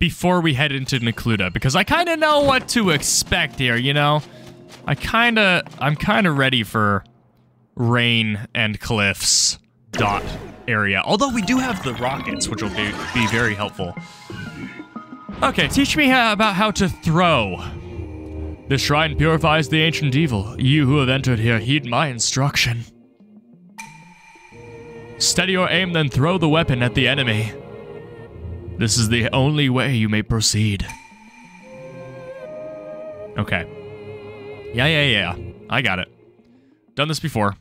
before we head into Necluda because I kind of know what to expect here, you know? I kind of, I'm kind of ready for rain and cliffs dot area. Although we do have the rockets, which will be, be very helpful. Okay, teach me how, about how to throw. This shrine purifies the ancient evil. You who have entered here, heed my instruction. Steady your aim, then throw the weapon at the enemy. This is the only way you may proceed. Okay. Yeah, yeah, yeah. I got it. Done this before.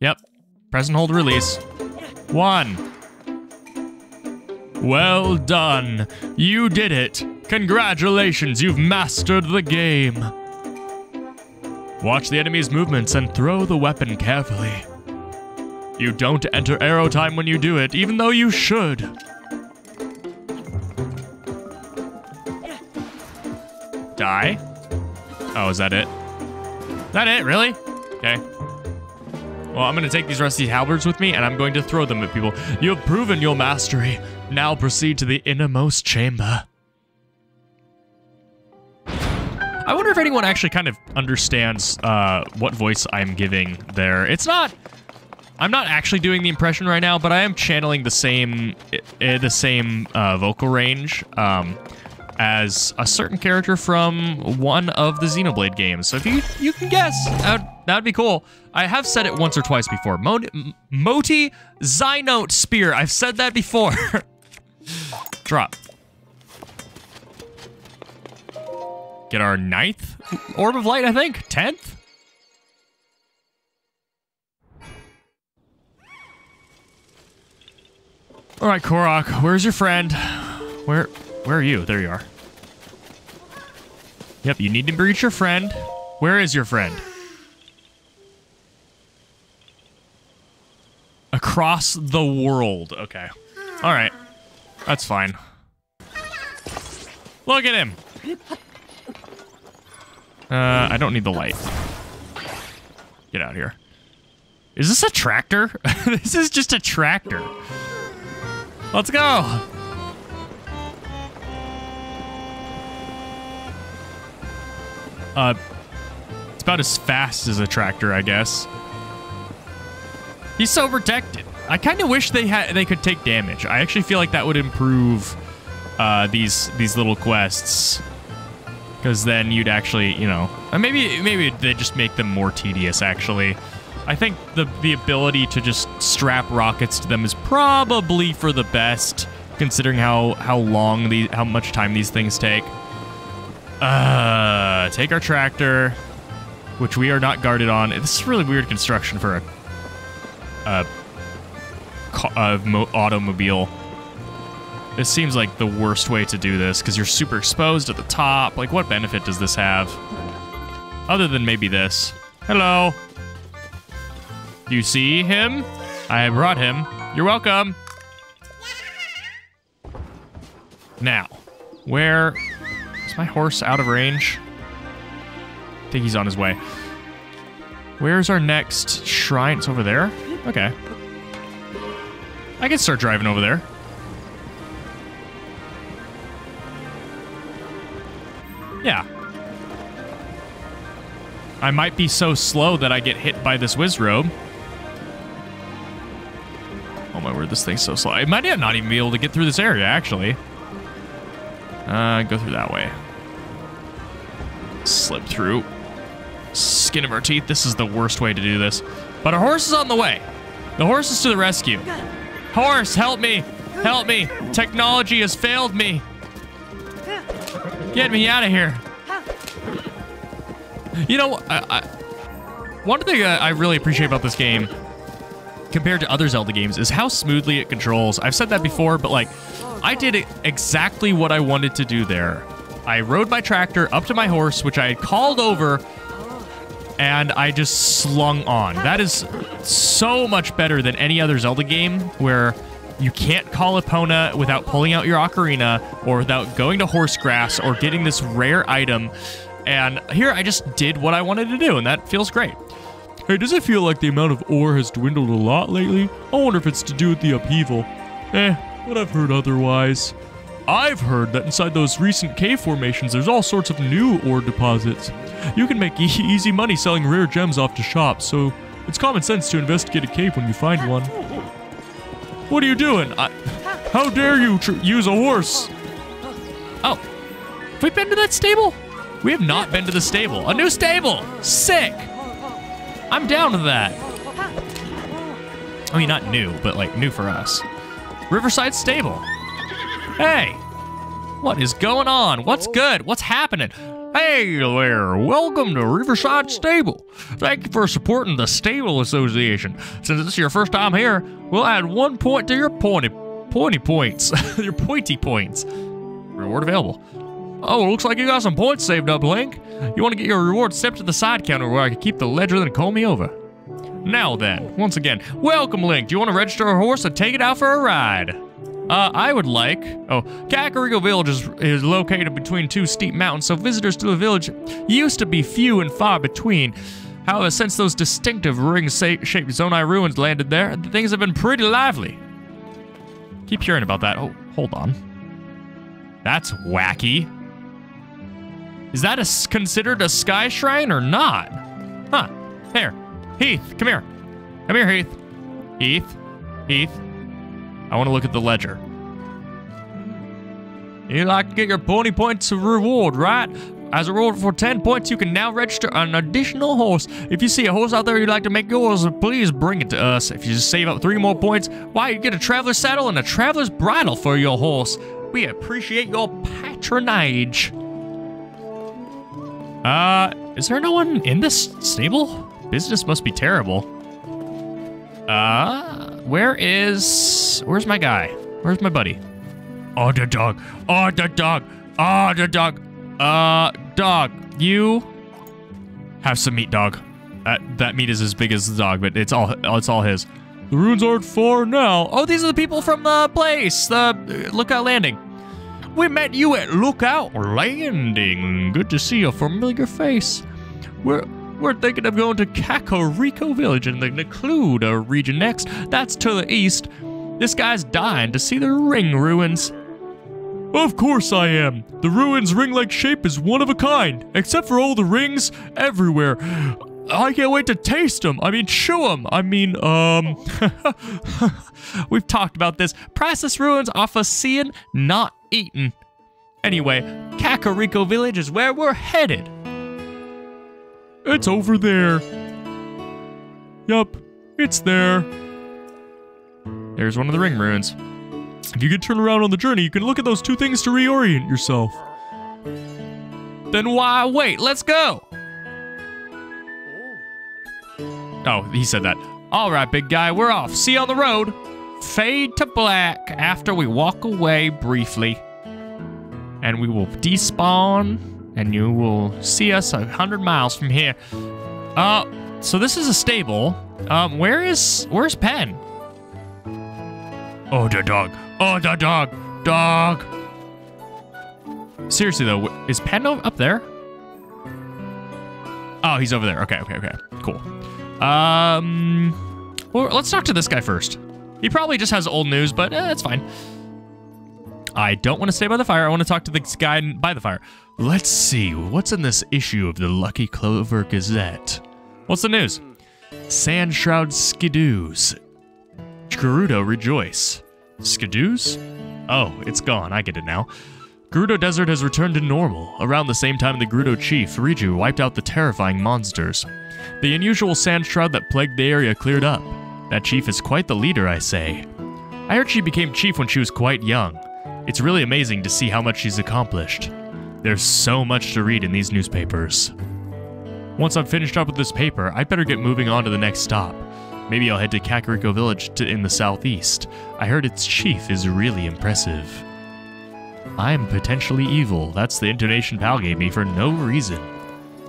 Yep. Press and hold release. One. Well done. You did it. Congratulations, you've mastered the game. Watch the enemy's movements and throw the weapon carefully. You don't enter arrow time when you do it, even though you should. Oh, is that it? Is that it? Really? Okay. Well, I'm going to take these rusty halberds with me, and I'm going to throw them at people. You have proven your mastery. Now proceed to the innermost chamber. I wonder if anyone actually kind of understands uh, what voice I'm giving there. It's not... I'm not actually doing the impression right now, but I am channeling the same uh, the same uh, vocal range um, as a certain character from one of the Xenoblade games. So if you you can guess, that would that'd be cool. I have said it once or twice before. Mo Moti Zynote Spear. I've said that before. Drop. Get our ninth Orb of Light, I think? Tenth? All right, Korok, where's your friend? Where, where are you? There you are. Yep, you need to reach your friend. Where is your friend? Across the world. Okay. All right. That's fine. Look at him. Uh, I don't need the light. Get out here. Is this a tractor? this is just a tractor. Let's go. Uh, it's about as fast as a tractor, I guess. He's so protected. I kind of wish they had they could take damage. I actually feel like that would improve uh, these these little quests because then you'd actually, you know, maybe maybe they just make them more tedious. Actually, I think the the ability to just strap rockets to them is probably for the best, considering how how long the how much time these things take. Uh, take our tractor, which we are not guarded on. This is really weird construction for a a, a automobile. This seems like the worst way to do this because you're super exposed at the top. Like, what benefit does this have? Other than maybe this. Hello. You see him? I brought him. You're welcome. Now, where is my horse out of range? Think he's on his way. Where's our next shrine? It's over there? Okay. I can start driving over there. Yeah. I might be so slow that I get hit by this Wizzrobe. Oh my word, this thing's so slow. I might not even be able to get through this area, actually. Uh, go through that way. Slip through. Skin of our teeth. This is the worst way to do this. But our horse is on the way. The horse is to the rescue. Horse, help me. Help me. Technology has failed me. Get me out of here. You know, I, I, one thing I really appreciate about this game, compared to other Zelda games, is how smoothly it controls. I've said that before, but like, I did exactly what I wanted to do there. I rode my tractor up to my horse, which I had called over, and I just slung on. That is so much better than any other Zelda game where you can't call Epona without pulling out your ocarina or without going to Horsegrass or getting this rare item. And here I just did what I wanted to do, and that feels great. Hey, does it feel like the amount of ore has dwindled a lot lately? I wonder if it's to do with the upheaval. Eh, but I've heard otherwise. I've heard that inside those recent cave formations, there's all sorts of new ore deposits. You can make e easy money selling rare gems off to shops, so it's common sense to investigate a cave when you find one. What are you doing? I, how dare you use a horse? Oh, have we been to that stable? We have not been to the stable. A new stable! Sick! I'm down with that. I mean, not new, but like new for us. Riverside Stable. Hey, what is going on? What's good? What's happening? Hey there, welcome to Riverside Stable. Thank you for supporting the Stable Association. Since it's your first time here, we'll add one point to your pointy, pointy points, your pointy points. Reward available. Oh, looks like you got some points saved up, Link. You want to get your reward, step to the side counter where I can keep the ledger and call me over. Now then, once again, welcome, Link. Do you want to register a horse and take it out for a ride? Uh, I would like. Oh, Kakariko Village is, is located between two steep mountains, so visitors to the village used to be few and far between. However, since those distinctive ring-shaped Zonai ruins landed there, things have been pretty lively. Keep hearing about that. Oh, hold on. That's wacky. Is that a, considered a sky shrine or not? Huh. There. Heath, come here. Come here, Heath. Heath. Heath. I want to look at the ledger. You like to get your pony points of reward, right? As a reward for 10 points, you can now register an additional horse. If you see a horse out there you'd like to make yours, please bring it to us. If you just save up three more points, why, you get a traveler's saddle and a traveler's bridle for your horse. We appreciate your patronage. Uh, is there no one in this stable? Business must be terrible. Uh, where is... Where's my guy? Where's my buddy? Oh, the dog. Oh, the dog. Oh, the dog. Uh, dog, you have some meat, dog. That, that meat is as big as the dog, but it's all it's all his. The runes aren't far now. Oh, these are the people from the place, the uh, Lookout Landing. We met you at Lookout Landing. Good to see a familiar face. We're we're thinking of going to Kakariko Village in the Necluda region next. That's to the east. This guy's dying to see the ring ruins. Of course I am. The ruins ring-like shape is one of a kind, except for all the rings everywhere. I can't wait to taste them. I mean, chew them. I mean, um, we've talked about this. Priceless ruins offer seeing, not eaten. Anyway, Kakariko Village is where we're headed. It's over there. Yup, it's there. There's one of the ring ruins. If you could turn around on the journey, you can look at those two things to reorient yourself. Then why wait? Let's go! Oh, he said that. All right, big guy, we're off. See you on the road. Fade to black after we walk away briefly. And we will despawn and you will see us a hundred miles from here. Uh, so this is a stable. Um, where is where's Penn? Oh, the dog. Oh, the dog. Dog. Seriously though, is Penn up there? Oh, he's over there. Okay, okay, okay. Cool. Um, well, let's talk to this guy first. He probably just has old news, but eh, it's fine. I don't want to stay by the fire. I want to talk to this guy by the fire. Let's see, what's in this issue of the Lucky Clover Gazette? What's the news? Sandshroud skidoos. Gerudo rejoice. Skidoos? Oh, it's gone. I get it now. Gerudo Desert has returned to normal. Around the same time the Gerudo chief, Riju, wiped out the terrifying monsters. The unusual sand shroud that plagued the area cleared up. That chief is quite the leader, I say. I heard she became chief when she was quite young. It's really amazing to see how much she's accomplished. There's so much to read in these newspapers. Once I'm finished up with this paper, I'd better get moving on to the next stop. Maybe I'll head to Kakariko Village to, in the southeast. I heard its chief is really impressive. I'm potentially evil. That's the intonation Pal gave me for no reason.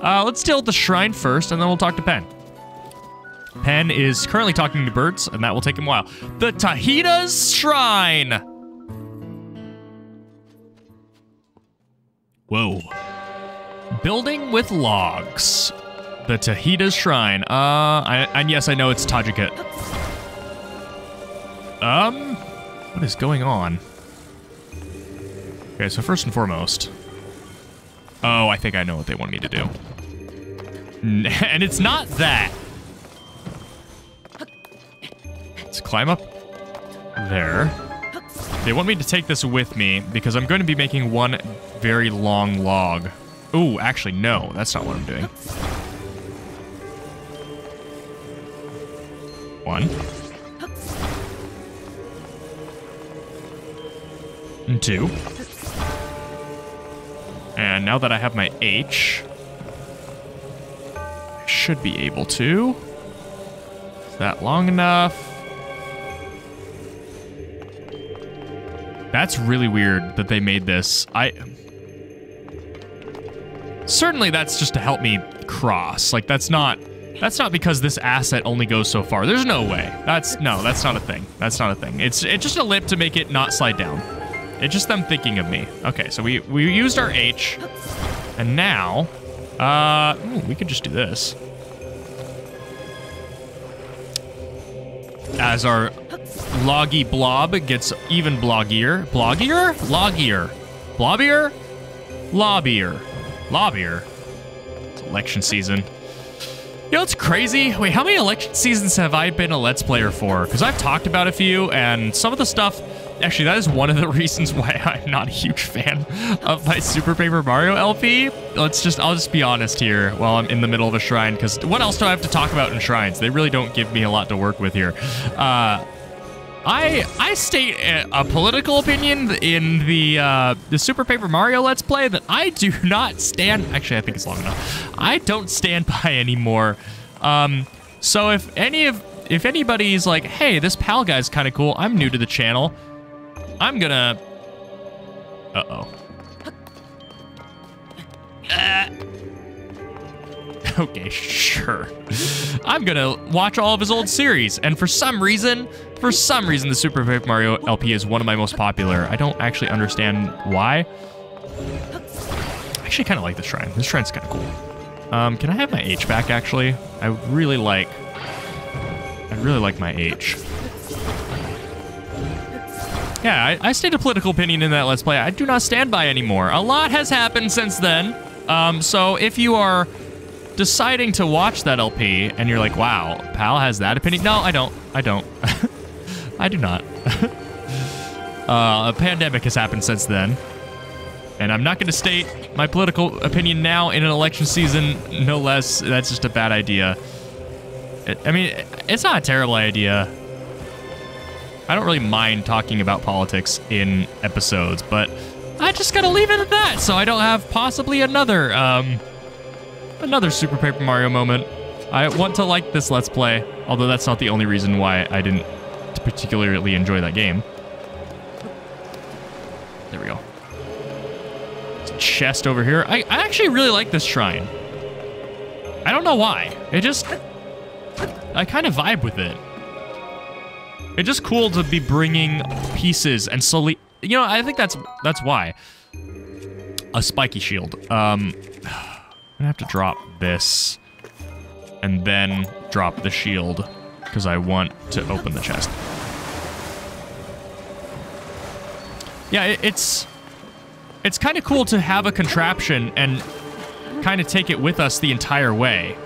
Uh, let's deal with the shrine first, and then we'll talk to Penn. Penn is currently talking to birds, and that will take him a while. The Tahita's Shrine! Whoa. Building with logs. The Tahita's Shrine. Uh, I, and yes, I know it's Tajikats. Um, what is going on? Okay, so first and foremost. Oh, I think I know what they want me to do. And it's not that. Let's climb up there. They want me to take this with me because I'm going to be making one very long log. Ooh, actually, no. That's not what I'm doing. One. And two. And now that I have my H, I should be able to. Is that long enough? That's really weird that they made this. I certainly that's just to help me cross. Like that's not that's not because this asset only goes so far. There's no way. That's no, that's not a thing. That's not a thing. It's it's just a lip to make it not slide down. It's just them thinking of me. Okay, so we we used our H, and now, uh, ooh, we could just do this. As our loggy blob gets even bloggier, bloggier, loggier, blobbier, lobbier, lobbier. It's election season. You know, it's crazy. Wait, how many election seasons have I been a Let's Player for? Because I've talked about a few, and some of the stuff Actually, that is one of the reasons why I'm not a huge fan of my Super Paper Mario LP. Let's just, I'll just be honest here while I'm in the middle of a shrine, because what else do I have to talk about in shrines? They really don't give me a lot to work with here. Uh, I I state a, a, political opinion in the uh, the Super Paper Mario Let's Play that I do not stand. Actually, I think it's long enough. I don't stand by anymore. Um, so if any of if anybody's like, hey, this pal guy's kind of cool. I'm new to the channel. I'm gonna... Uh-oh. Uh. Okay, sure. I'm gonna watch all of his old series, and for some reason, for some reason, the Super Paper Mario LP is one of my most popular. I don't actually understand why. I actually kind of like this shrine. This shrine's kind of cool. Um, can I have my H back, actually? I really like... I really like my H. Yeah, I, I state a political opinion in that Let's Play. I do not stand by anymore. A lot has happened since then. Um, so if you are deciding to watch that LP and you're like, wow, Pal has that opinion. No, I don't. I don't. I do not. uh, a pandemic has happened since then. And I'm not going to state my political opinion now in an election season, no less. That's just a bad idea. I mean, it's not a terrible idea. I don't really mind talking about politics in episodes, but I just gotta leave it at that, so I don't have possibly another, um, another Super Paper Mario moment. I want to like this Let's Play, although that's not the only reason why I didn't particularly enjoy that game. There we go. Chest over here. I, I actually really like this shrine. I don't know why. It just... I kind of vibe with it. It's just cool to be bringing pieces and slowly... You know, I think that's that's why. A spiky shield. Um, I'm gonna have to drop this and then drop the shield because I want to open the chest. Yeah, it, it's it's kind of cool to have a contraption and kind of take it with us the entire way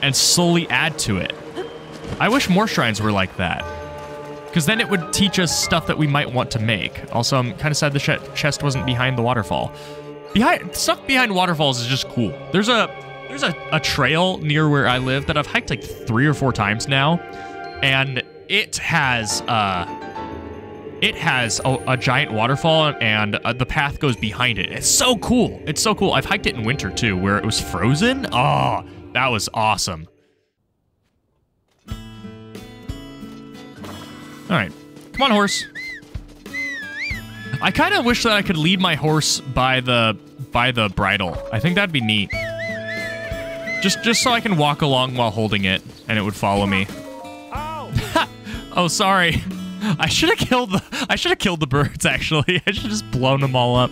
and slowly add to it. I wish more shrines were like that. Because then it would teach us stuff that we might want to make. Also, I'm kind of sad the chest wasn't behind the waterfall. Behind Stuff behind waterfalls is just cool. There's a there's a, a trail near where I live that I've hiked like three or four times now. And it has uh it has a, a giant waterfall and uh, the path goes behind it. It's so cool. It's so cool. I've hiked it in winter too, where it was frozen. Oh, that was awesome. All right. Come on, horse. I kind of wish that I could lead my horse by the by the bridle. I think that'd be neat. Just just so I can walk along while holding it and it would follow me. oh, sorry. I should have killed the I should have killed the birds actually. I should have just blown them all up.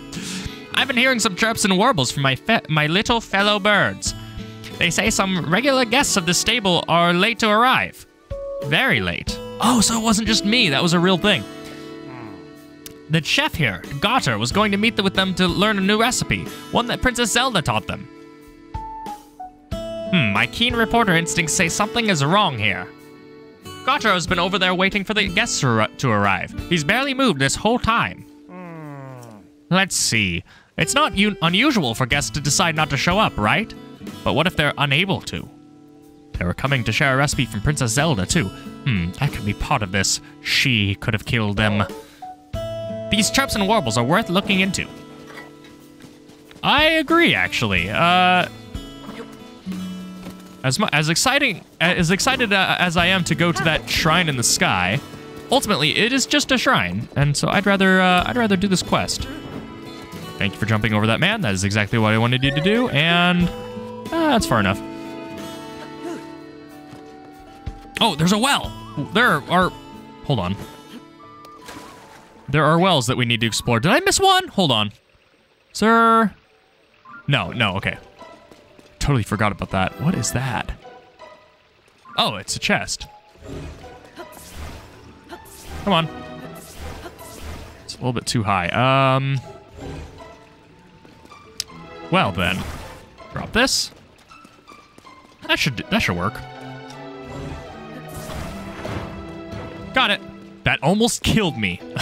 I've been hearing some chirps and warbles from my my little fellow birds. They say some regular guests of the stable are late to arrive. Very late. Oh, so it wasn't just me. That was a real thing. the chef here, Gotter, was going to meet with them to learn a new recipe, one that Princess Zelda taught them. Hmm, my keen reporter instincts say something is wrong here. Gotter has been over there waiting for the guests to, arrive. He's barely moved this whole time. Let's see. It's not un- unusual for guests to decide not to show up, right? But what if they're unable to? They were coming to share a recipe from Princess Zelda, too. Hmm, that could be part of this. She could have killed them. These chirps and warbles are worth looking into. I agree, actually. Uh, as mu- as exciting as excited uh, as I am to go to that shrine in the sky, ultimately it is just a shrine, and so I'd rather uh, I'd rather do this quest. Thank you for jumping over that man. That is exactly what I wanted you to do, and uh, that's far enough. Oh, there's a well. There are. Hold on. There are wells that we need to explore. Did I miss one? Hold on. Sir. No, no, okay. Totally forgot about that. What is that? Oh, it's a chest. Come on. It's a little bit too high. Um. Well then, drop this. That should that should work. Got it. That almost killed me.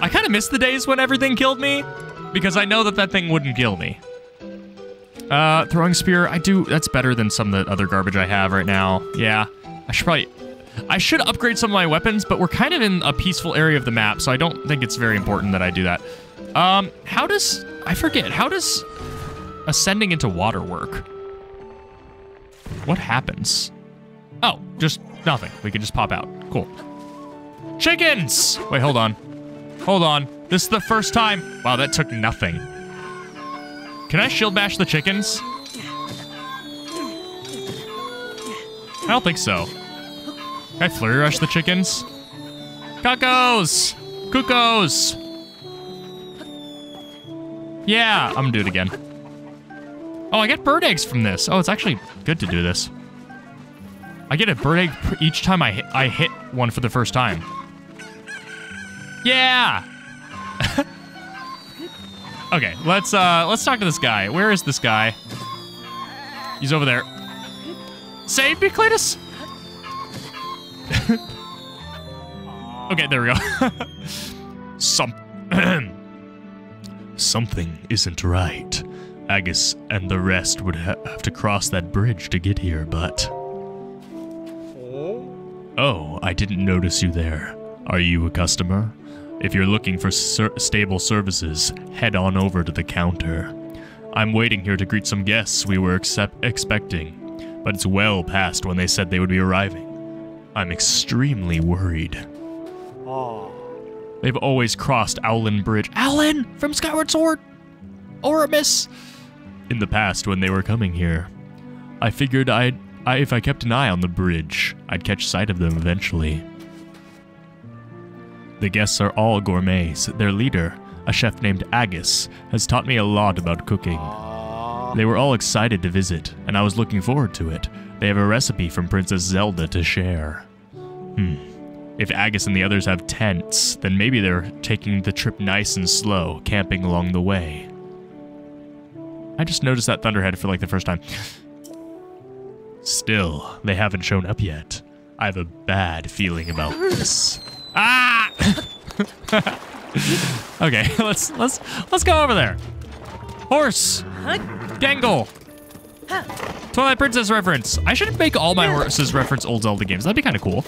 I kind of miss the days when everything killed me because I know that that thing wouldn't kill me. Uh, throwing spear, I do. That's better than some of the other garbage I have right now. Yeah, I should probably. I should upgrade some of my weapons, but we're kind of in a peaceful area of the map, so I don't think it's very important that I do that. Um, how does I forget? How does ascending into water work? What happens? Oh, just nothing. We can just pop out. Cool. Chickens! Wait, hold on. Hold on. This is the first time. Wow, that took nothing. Can I shield bash the chickens? I don't think so. Can I flurry rush the chickens? Cuckoos! Cuckoos! Yeah, I'm gonna do it again. Oh, I get bird eggs from this. Oh, it's actually good to do this. I get a bird egg each time I hit, I hit one for the first time. Yeah. okay, let's uh let's talk to this guy. Where is this guy? He's over there. Save me, Cletus. okay, there we go. Some something isn't right. Agus and the rest would ha- have to cross that bridge to get here, but Oh, I didn't notice you there. Are you a customer? If you're looking for ser- stable services, head on over to the counter. I'm waiting here to greet some guests we were expecting, but it's well past when they said they would be arriving. I'm extremely worried. They've always crossed Owlan Bridge. Owlan from Skyward Sword? Oramus? In the past, when they were coming here, I figured I'd, I, if I kept an eye on the bridge, I'd catch sight of them eventually. The guests are all gourmets. Their leader, a chef named Agus, has taught me a lot about cooking. They were all excited to visit, and I was looking forward to it. They have a recipe from Princess Zelda to share. Hmm. If Agus and the others have tents, then maybe they're taking the trip nice and slow, camping along the way. I just noticed that Thunderhead for like the first time. Still, they haven't shown up yet. I have a bad feeling about this. Ah! okay, let's let's let's go over there. Horse. Gangle. Twilight Princess reference. I should make all my horses reference old Zelda games. That'd be kind of cool.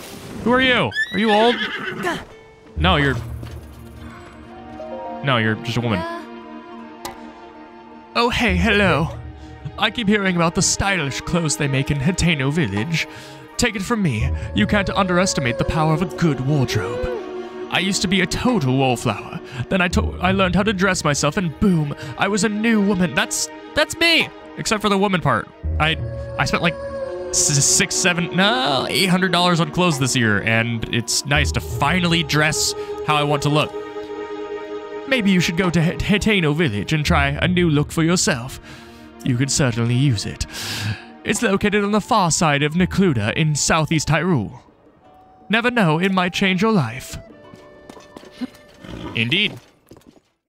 Who are you? Are you old? No, you're. No, you're just a woman. Oh, hey, hello. I keep hearing about the stylish clothes they make in Hateno Village. Take it from me, you can't underestimate the power of a good wardrobe. I used to be a total wallflower. Then I I learned how to dress myself, and boom, I was a new woman. That's that's me, except for the woman part. I I spent like six, seven, no, eight hundred dollars on clothes this year, and it's nice to finally dress how I want to look. Maybe you should go to H- Hateno Village and try a new look for yourself. You could certainly use it. It's located on the far side of Necluda in southeast Hyrule. Never know, it might change your life. Indeed.